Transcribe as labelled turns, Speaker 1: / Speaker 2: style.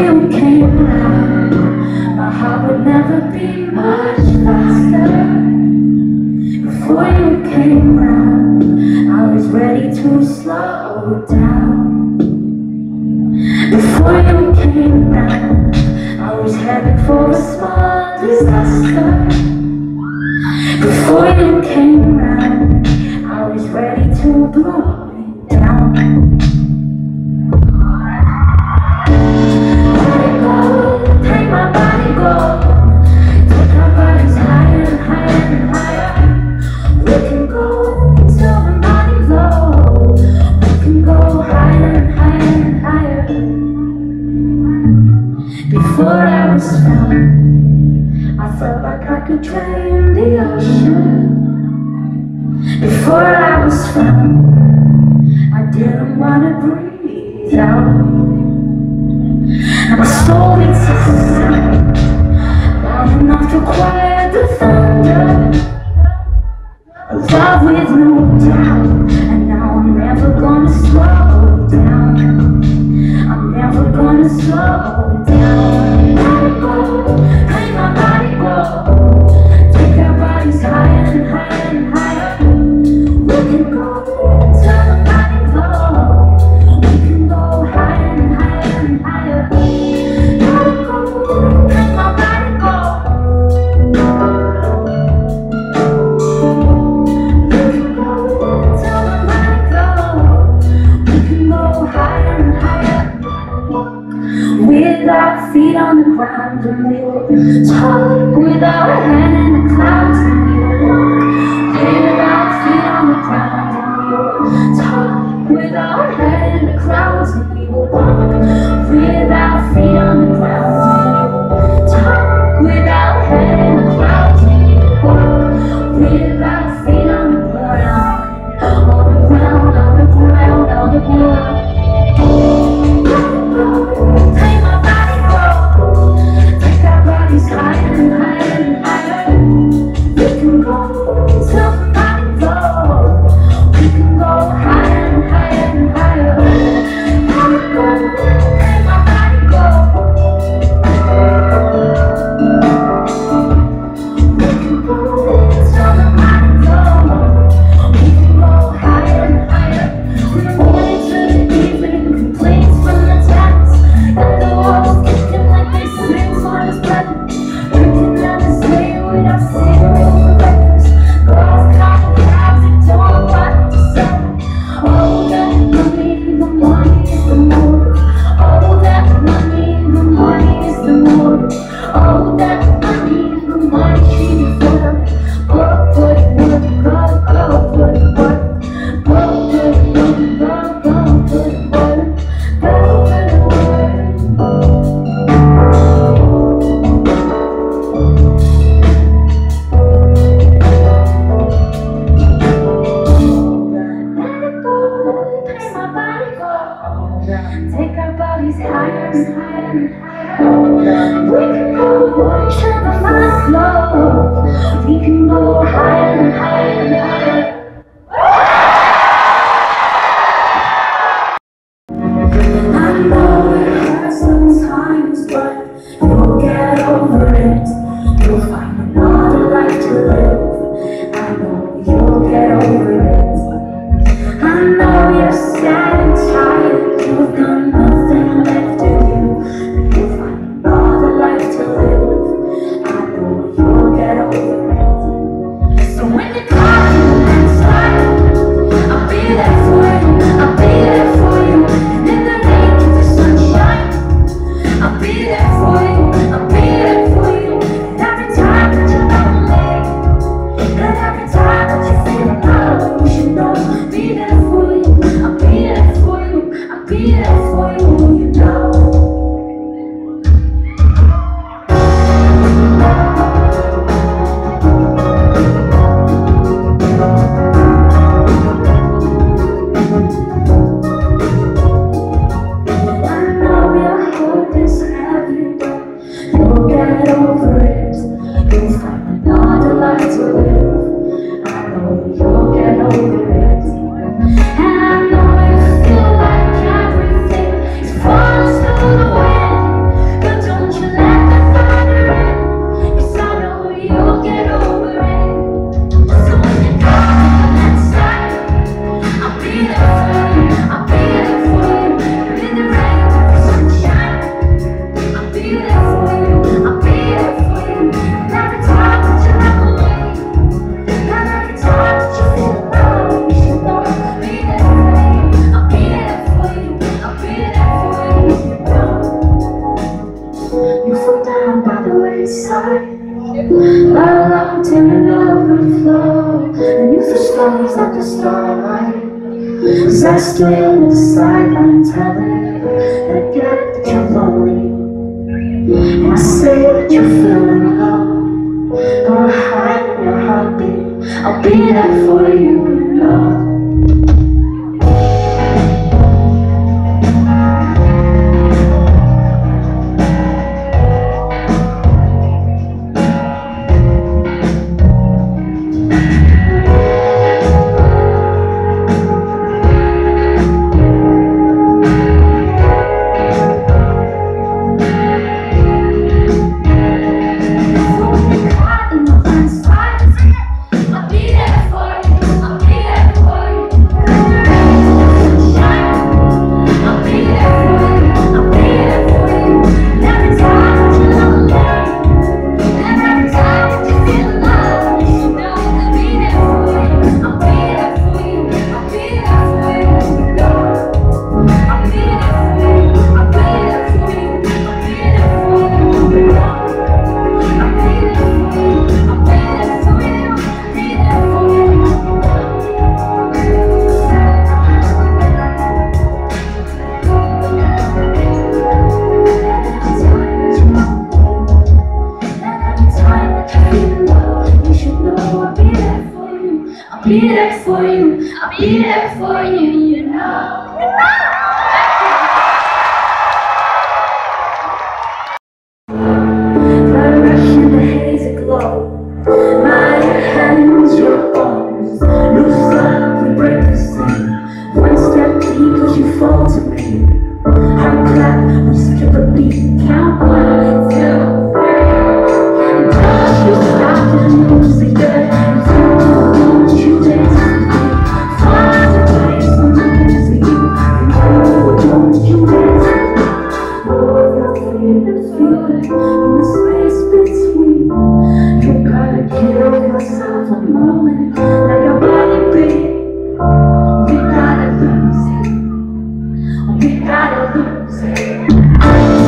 Speaker 1: you came out, my heart would never be much faster. Before you came round, I was ready to slow down. Before you came round, I was headed for a small disaster. Before you came round, I was ready to blow. before I was found I felt like I could drown in the ocean. Before I was found I didn't want to breathe out. My soul insists Loud enough to quiet the thunder. A love with no doubt And now I'm never gonna slow down. I'm never gonna slow down. Talk without hands. We can go higher and higher and higher. you know Inside, sign. I long till overflow, and you for stories like the starlight. Cause I still inside, I'm telling you, I get that you're lonely. And I say that you're feeling low, don't hide your heartbeat. I'll be there for you. Be there for you. You know. My rush in the hazy glow. My hands, your arms. Loose up, we break the same. One step deep you fall to me. Heart clap, we skip a beat. gotta lose it.